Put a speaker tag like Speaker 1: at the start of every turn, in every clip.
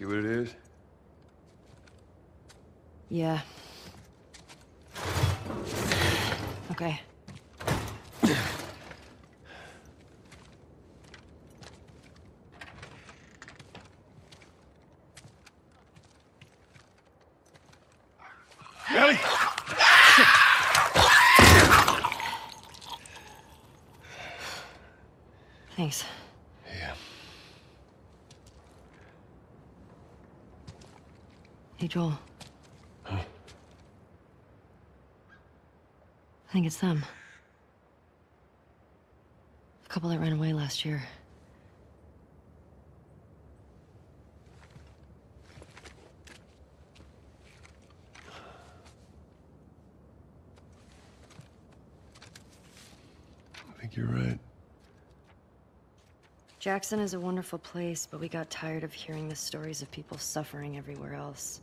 Speaker 1: See what it is?
Speaker 2: Yeah. Okay.
Speaker 1: Ellie!
Speaker 2: Thanks.
Speaker 1: Yeah.
Speaker 2: Hey, Joel. I think it's them. The couple that ran away last year.
Speaker 1: I think you're right.
Speaker 2: Jackson is a wonderful place, but we got tired of hearing the stories of people suffering everywhere else.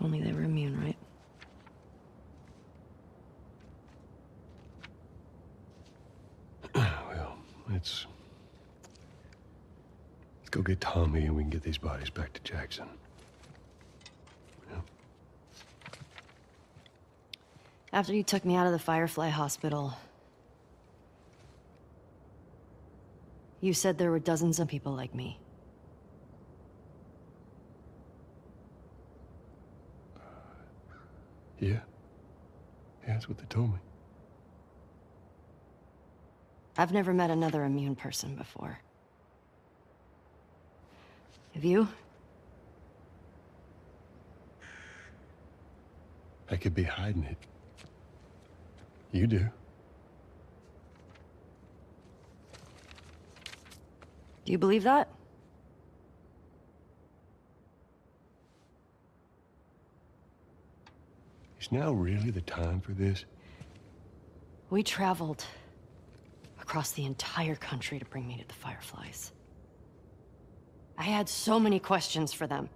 Speaker 2: Only they were immune, right?
Speaker 1: Well, let's... Let's go get Tommy and we can get these bodies back to Jackson. Yeah.
Speaker 2: After you took me out of the Firefly Hospital, you said there were dozens of people like me.
Speaker 1: Yeah. Yeah, that's what they told me.
Speaker 2: I've never met another immune person before. Have you?
Speaker 1: I could be hiding it. You do.
Speaker 2: Do you believe that?
Speaker 1: Is now really the time for this?
Speaker 2: We traveled across the entire country to bring me to the Fireflies. I had so many questions for them.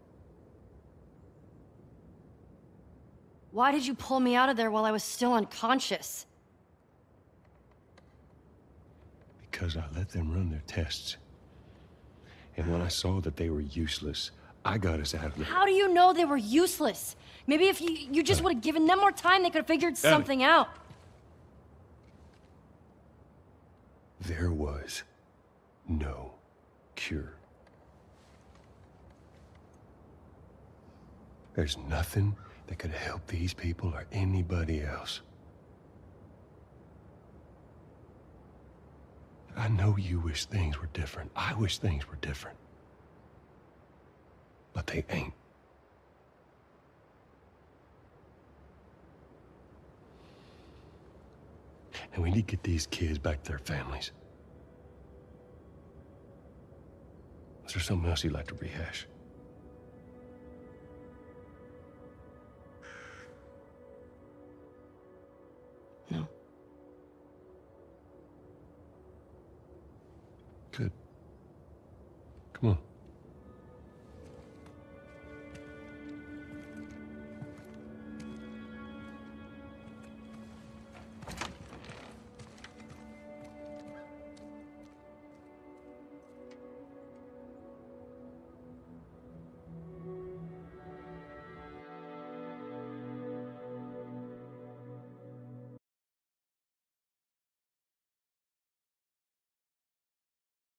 Speaker 2: Why did you pull me out of there while I was still unconscious?
Speaker 1: Because I let them run their tests. And when I saw that they were useless, I got us out of there.
Speaker 2: How do you know they were useless? Maybe if you, you just uh. would have given them more time, they could have figured something out.
Speaker 1: There was no cure. There's nothing that could help these people or anybody else. I know you wish things were different. I wish things were different. But they ain't. And we need to get these kids back to their families. Is there something else you'd like to rehash?
Speaker 2: No.
Speaker 1: Good. Come on.